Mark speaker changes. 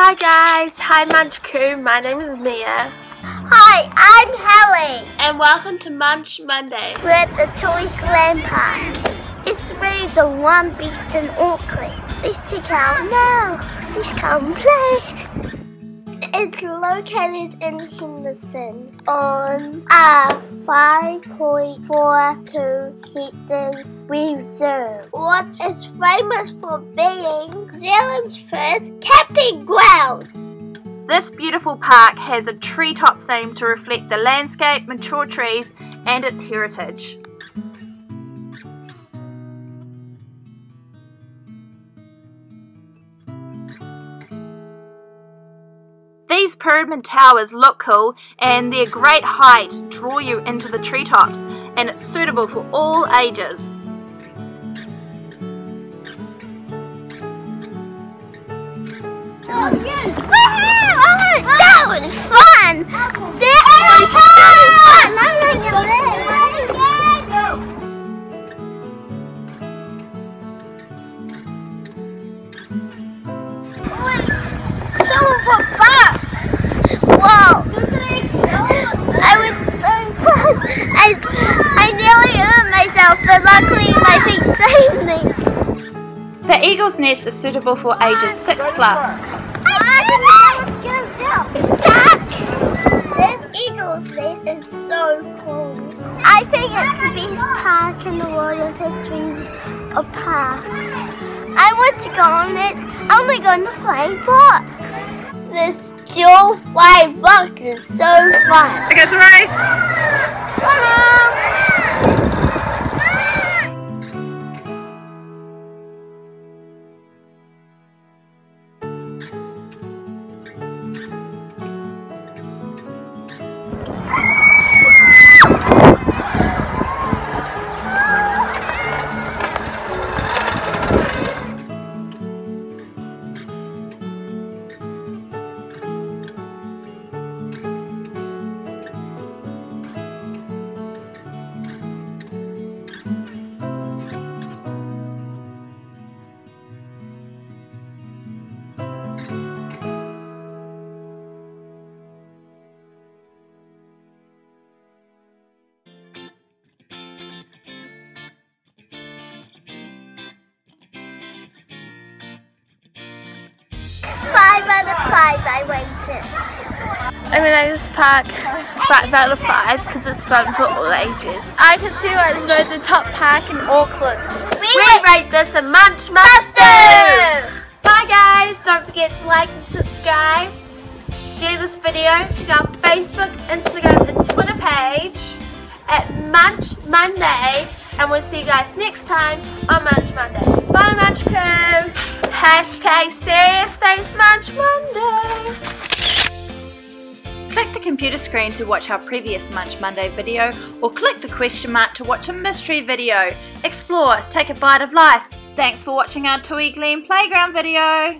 Speaker 1: Hi guys, hi Munch my name is Mia.
Speaker 2: Hi, I'm Halle.
Speaker 1: And welcome to Munch Monday.
Speaker 2: We're at the Tui Glen Park. It's really the one beast in Auckland. Let's check out now. Let's come play. It's located in Henderson on a 5.42 hectares reserve. What is famous for being Zealand's first camping ground.
Speaker 3: This beautiful park has a treetop theme to reflect the landscape, mature trees and its heritage. These pyramid towers look cool and their great height draw you into the treetops and it's suitable for all ages.
Speaker 2: Oh, yes. Oh, that was fun!
Speaker 3: The eagle's nest is suitable for ages 6 plus.
Speaker 2: This eagle's nest is so cool. I think it's the best park in the world of histories of parks. I want to go on it. I want to go on the flying fox. This dual flying fox is so fun.
Speaker 3: Okay, it's a race!
Speaker 2: Five five I rated.
Speaker 1: I mean, I this park 5 out of 5 because it's fun for all ages. I can see why it's going to the top park in Auckland.
Speaker 2: We
Speaker 1: We
Speaker 2: rate-
Speaker 1: this a Munch Master! Bye guys, don't forget to like and subscribe. Share this video, check out Facebook, Instagram and Twitter page at Munch Monday and we'll see you guys next time on Munch Monday. Hashtag Serious Face Munch Monday!
Speaker 3: Click the computer screen to watch our previous Munch Monday video or click the question mark to watch a mystery video. Explore, take a bite of life. Thanks for watching our Tui Glen Playground video.